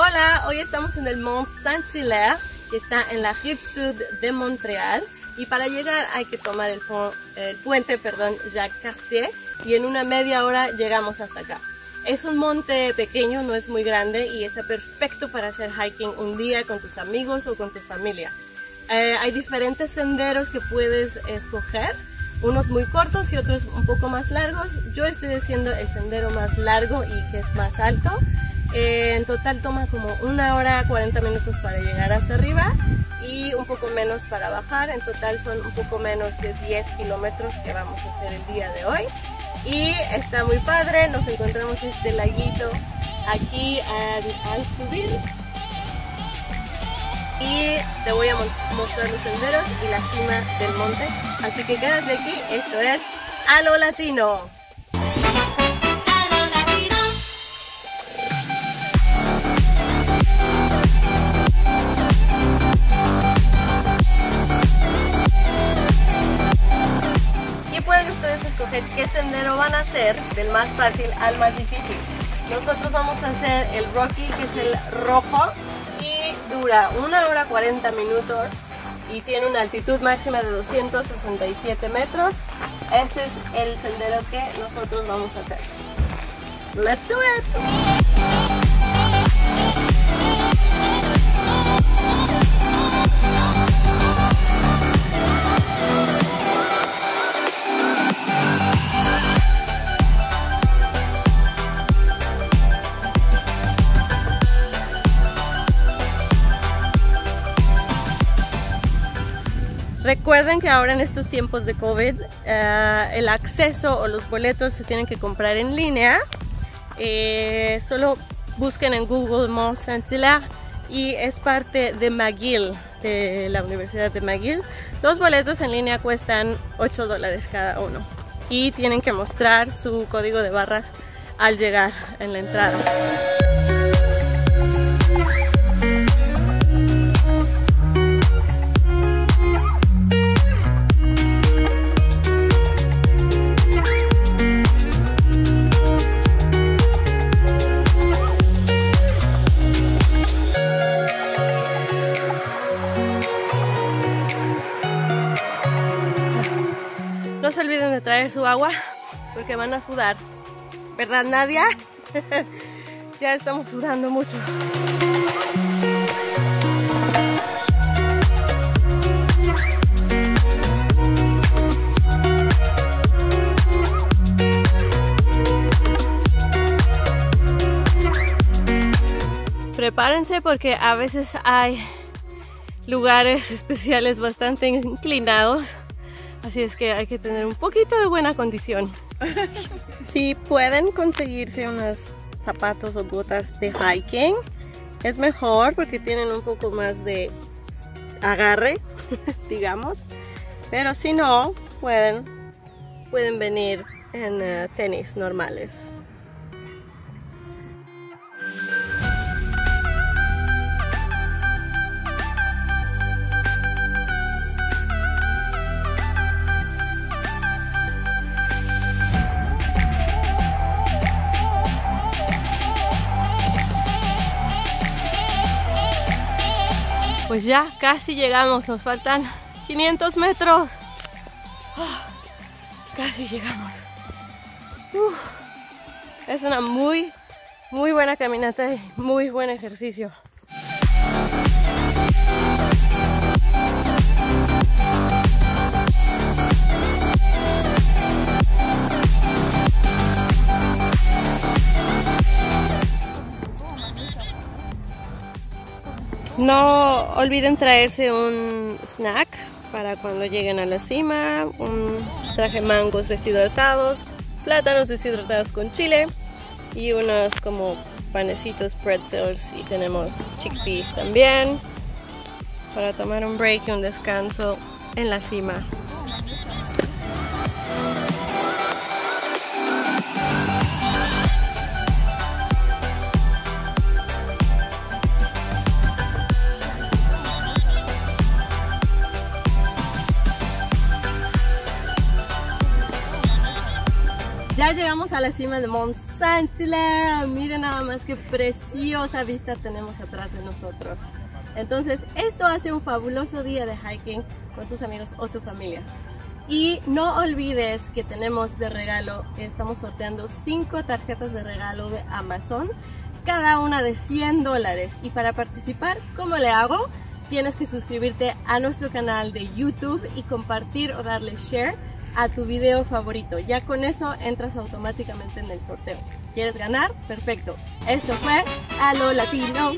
Hola, hoy estamos en el Mont Saint-Hilaire, que está en la rive sud de Montreal. Y para llegar hay que tomar el, el puente perdón, Jacques Cartier y en una media hora llegamos hasta acá. Es un monte pequeño, no es muy grande y está perfecto para hacer hiking un día con tus amigos o con tu familia. Eh, hay diferentes senderos que puedes escoger, unos muy cortos y otros un poco más largos. Yo estoy haciendo el sendero más largo y que es más alto. Eh, en total toma como una hora 40 minutos para llegar hasta arriba y un poco menos para bajar. En total son un poco menos de 10 kilómetros que vamos a hacer el día de hoy. Y está muy padre, nos encontramos este laguito aquí al, subir. Y te voy a mostrar los senderos y la cima del monte. Así que quédate aquí, esto es A lo Latino. Qué sendero van a hacer del más fácil al más difícil. Nosotros vamos a hacer el Rocky, que es el rojo, y dura una hora 40 minutos y tiene una altitud máxima de 267 metros. Este es el sendero que nosotros vamos a hacer. Let's do it! Recuerden que ahora en estos tiempos de COVID eh, el acceso o los boletos se tienen que comprar en línea. Eh, solo busquen en Google Mont Saint-Hilaire y es parte de McGill, de la Universidad de McGill. Los boletos en línea cuestan 8 dólares cada uno y tienen que mostrar su código de barras al llegar en la entrada. Su agua porque van a sudar. ¿Verdad, Nadia? ya estamos sudando mucho. Prepárense porque a veces hay lugares especiales bastante inclinados Así es que hay que tener un poquito de buena condición. si pueden conseguirse unos zapatos o botas de hiking, es mejor porque tienen un poco más de agarre, digamos. Pero si no, pueden, pueden venir en eh, tenis normales. Pues ya casi llegamos, nos faltan 500 metros. Ah, casi llegamos. es una muy, muy buena caminata y muy buen ejercicio. No olviden traerse un snack para cuando lleguen a la cima. Un traje mangos deshidratados, plátanos deshidratados con chile y unos como panecitos pretzels y tenemos chickpeas también para tomar un break y un descanso en la cima. Ya llegamos a la cima de Mont Saint-Hilaire. Miren nada más qué preciosa vista tenemos atrás de nosotros. Entonces, esto hace un fabuloso día de hiking con tus amigos o tu familia. Y no olvides que tenemos de regalo, estamos sorteando 5 tarjetas de regalo de Amazon, cada una de 100 dólares. Y para participar, ¿cómo le hago? Tienes que suscribirte a nuestro canal de YouTube y compartir o darle share a tu video favorito. Ya con eso entras automáticamente en el sorteo. ¿Quieres ganar? Perfecto. Esto fue A lo Latino.